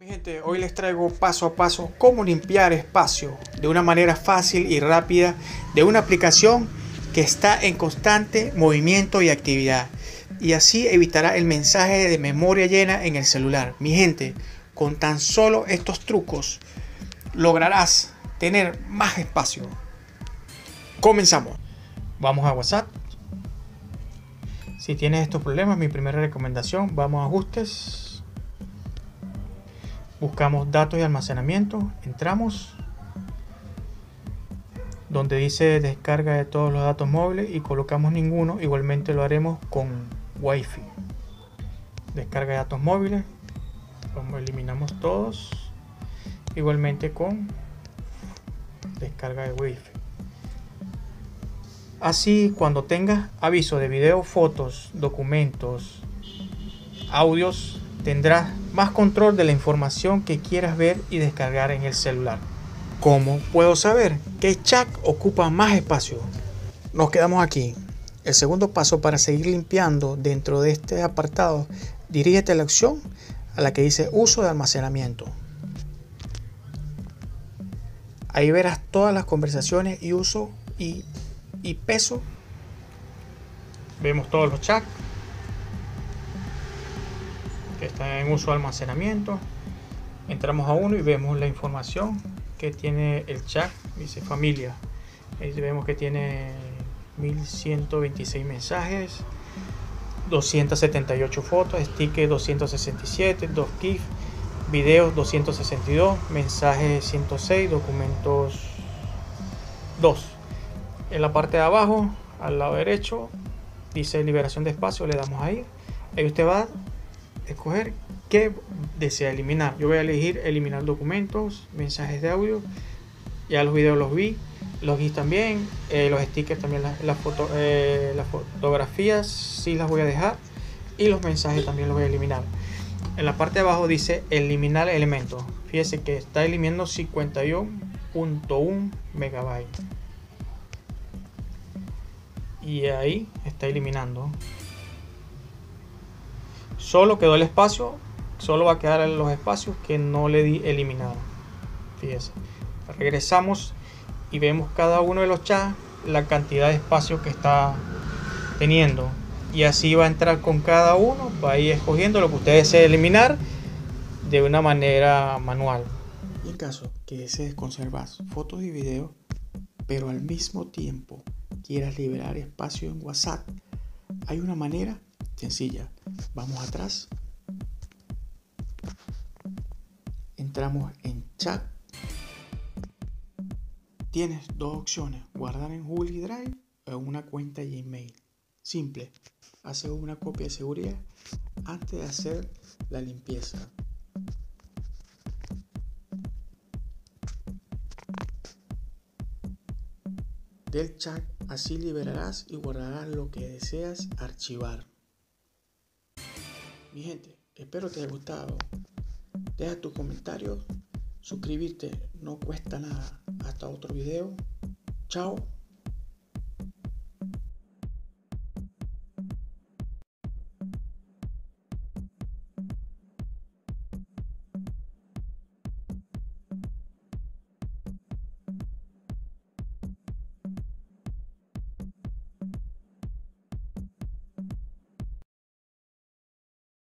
Mi gente, hoy les traigo paso a paso cómo limpiar espacio de una manera fácil y rápida de una aplicación que está en constante movimiento y actividad y así evitará el mensaje de memoria llena en el celular. Mi gente, con tan solo estos trucos lograrás tener más espacio. Comenzamos. Vamos a WhatsApp. Si tienes estos problemas, mi primera recomendación, vamos a ajustes buscamos datos y almacenamiento, entramos donde dice descarga de todos los datos móviles y colocamos ninguno, igualmente lo haremos con Wi-Fi. Descarga de datos móviles, como eliminamos todos, igualmente con descarga de Wi-Fi. Así, cuando tengas aviso de video, fotos, documentos, audios, tendrás más control de la información que quieras ver y descargar en el celular. ¿Cómo puedo saber qué chat ocupa más espacio? Nos quedamos aquí. El segundo paso para seguir limpiando dentro de este apartado, dirígete a la opción a la que dice uso de almacenamiento. Ahí verás todas las conversaciones y uso y, peso. Vemos todos los chats está en uso de almacenamiento. Entramos a uno y vemos la información que tiene el chat, dice familia. Ahí vemos que tiene 1126 mensajes, 278 fotos, stickers 267, 2 GIF, videos 262, mensajes 106, documentos 2. En la parte de abajo, al lado derecho, dice liberación de espacio, le damos ahí. Ahí usted va escoger qué desea eliminar. Yo voy a elegir eliminar documentos, mensajes de audio. Ya los videos los vi, los vi también, eh, los stickers también, las, foto, eh, las fotografías sí las voy a dejar y los mensajes también los voy a eliminar. En la parte de abajo dice eliminar elementos. Fíjese que está eliminando 51.1 megabytes. Y ahí está eliminando Solo quedó el espacio, solo va a quedar en los espacios que no le di eliminado. Fíjese. Regresamos y vemos cada uno de los chats la cantidad de espacio que está teniendo. Y así va a entrar con cada uno, va a ir escogiendo lo que usted desee eliminar de una manera manual. En caso que desees conservar fotos y videos, pero al mismo tiempo quieras liberar espacio en WhatsApp, hay una manera sencilla. Vamos atrás. Entramos en chat. Tienes dos opciones, guardar en Google Drive o en una cuenta Gmail. Simple. Hace una copia de seguridad antes de hacer la limpieza. Del chat así liberarás y guardarás lo que deseas archivar. Mi gente, espero te haya gustado. Deja tus comentarios, suscribirte no cuesta nada. Hasta otro video. Chao.